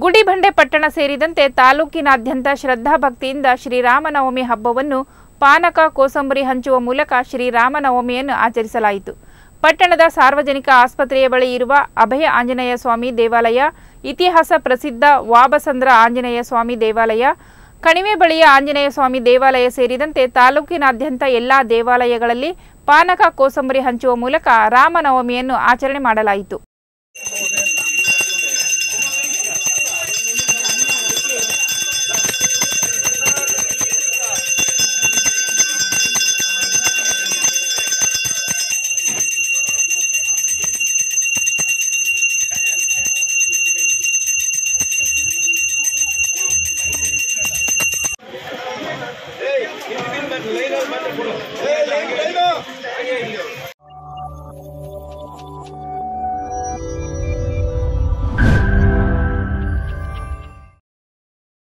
ಗುಡಿಬಂಡೆ ಪಟ್ಟಣ ಸೇರಿದಂತೆ ತಾಲೂಕಿನಾದ್ಯಂತ ಶ್ರದ್ಧಾಭಕ್ತಿಯಿಂದ ಶ್ರೀರಾಮನವಮಿ ಹಬ್ಬವನ್ನು ಪಾನಕ, ಕೋಸಂಬರಿ ಹಂಚುವ ಮೂಲಕ ಶ್ರೀರಾಮನವಮಿಯನ್ನು ಆಚರಿಸಲಾಯಿತು. ಪಟ್ಟಣದ ಸಾರ್ವಜನಿಕ ಆಸ್ಪತ್ರೆಯ ಬಳಿ ಇರುವ ಅಭಯ ಆಂಜನೇಯ ಸ್ವಾಮಿ ದೇವಾಲಯ, ಇತಿಹಾಸ ಪ್ರಸಿದ್ಧ ವಾಬಸಂದ್ರ ಆಂಜನೇಯ ಸ್ವಾಮಿ ದೇವಾಲಯ, ಕಣಿವೆ ಬಳಿಯ ಆಂಜನೇಯ ಸ್ವಾಮಿ ದೇವಾಲಯ ಸೇರಿದಂತೆ ತಾಲೂಕಿನಾದ್ಯಂತ ಎಲ್ಲಾ ದೇವಾಲಯಗಳಲ್ಲಿ ಪಾನಕ, ಕೋಸಂಬರಿ ಹಂಚುವ ಮೂಲಕ ರಾಮನವಮಿಯನ್ನು ಆಚರಣೆ ಮಾಡಲಾಯಿತು. Hey, ini kan lain lain mana pun. Hey, lain lain.